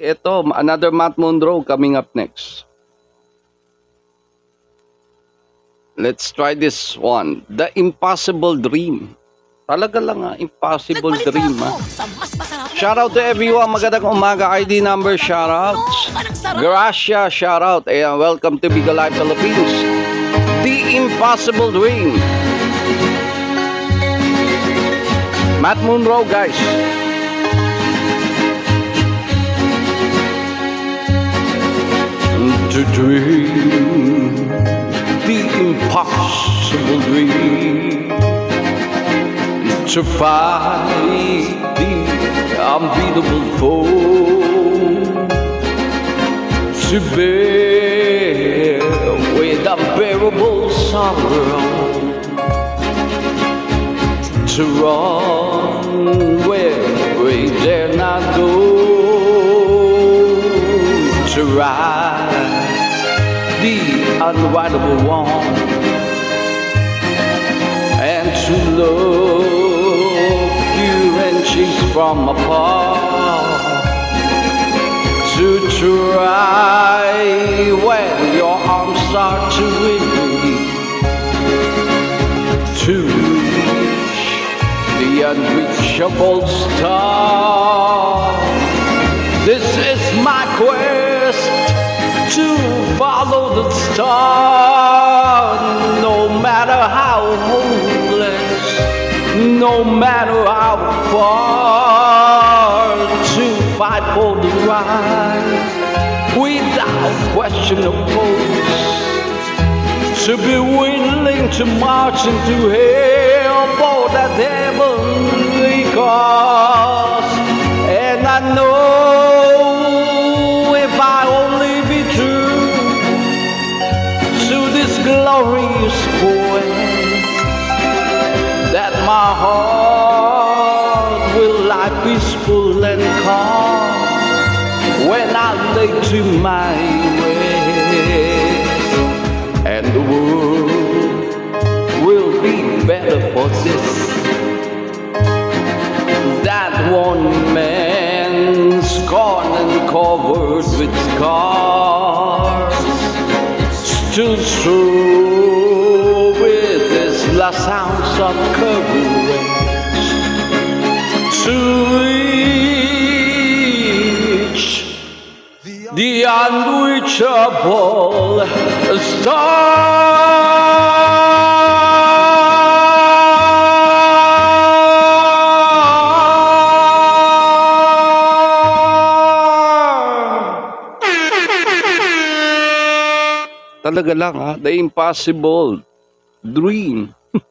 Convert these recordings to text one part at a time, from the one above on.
Ito, another Matt Monroe coming up next. Let's try this one. The Impossible Dream. Talaga lang ah, Impossible Nagpalit Dream na Shout out to everyone. Magandang umaga. ID number shoutouts. Anong sarap? Gracia shoutout. Ayan, welcome to Bigo Live Philippines. The Impossible Dream. Matt Monroe, guys. Dream the impossible dream to fight the unbeatable foe. To bear with unbearable sorrow. To run where we dare not go. To ride unridable one and to love you and chase from apart to try when your arms are too weak to reach the unreachable star. The star, no matter how hopeless, no matter how far, to fight for the right without question of pose to be willing to march into hell for that heavenly cause. And I know glorious quest, that my heart will lie peaceful and calm when I lay to my rest and the world will be better for this. That one man scorned and covered with scars stood true with his last ounce of courage to reach the unreachable star. Talaga lang ha, the impossible dream.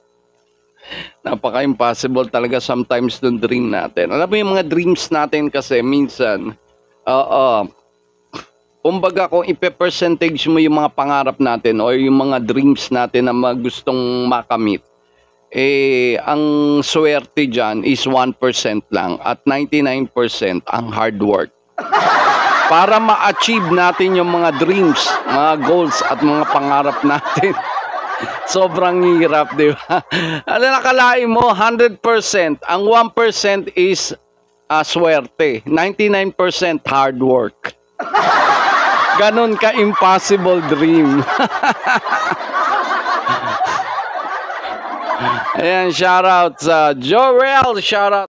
Napaka-impossible talaga sometimes ng dream natin. Alam mo yung mga dreams natin kasi minsan, oo, kumbaga kung ipe-percentage mo yung mga pangarap natin o yung mga dreams natin na mag- gustong makamit, eh, ang swerte dyan is 1% lang at 99% ang hard work. Para ma-achieve natin yung mga dreams, mga goals at mga pangarap natin. Sobrang hirap, di ba? Ano nakalain mo? 100%. Ang 1% is ah, swerte. 99% hard work. Ganon ka impossible dream. Ayan, shout out sa Jorel, shout out